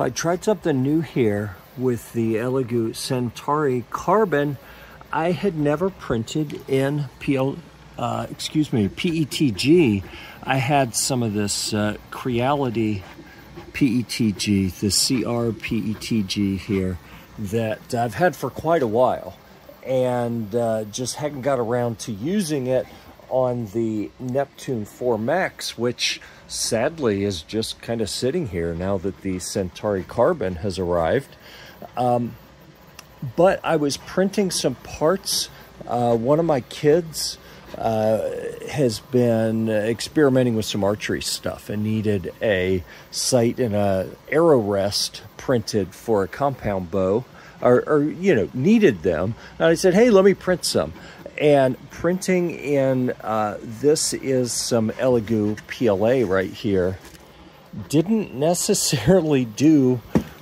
So I tried something new here with the Elegoo Centauri Carbon. I had never printed in PL, uh, excuse me, PETG. I had some of this uh, Creality PETG, the CR PETG here that I've had for quite a while and uh, just hadn't got around to using it on the Neptune 4 Max, which sadly is just kind of sitting here now that the Centauri Carbon has arrived. Um, but I was printing some parts. Uh, one of my kids uh, has been experimenting with some archery stuff and needed a sight and a arrow rest printed for a compound bow or, or, you know needed them and i said hey let me print some and printing in uh, this is some Elegoo PLA right here didn't necessarily do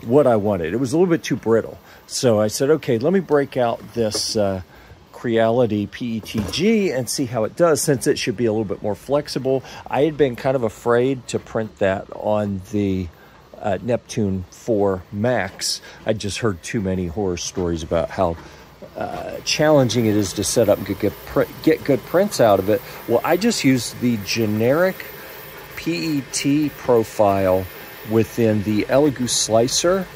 what I wanted. It was a little bit too brittle. So I said, okay, let me break out this uh, Creality PETG and see how it does since it should be a little bit more flexible. I had been kind of afraid to print that on the uh, Neptune 4 Max. I just heard too many horror stories about how uh, challenging it is to set up and get, get, get good prints out of it. Well, I just used the generic PET profile within the Elegoo slicer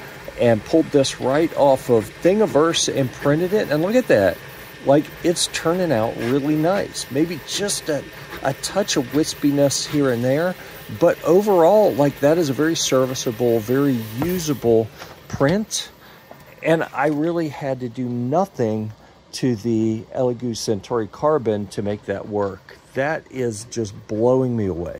and pulled this right off of Thingiverse and printed it. And look at that. Like it's turning out really nice. Maybe just a, a touch of wispiness here and there. But overall, like that is a very serviceable, very usable print and I really had to do nothing to the Elegoo Centauri Carbon to make that work. That is just blowing me away.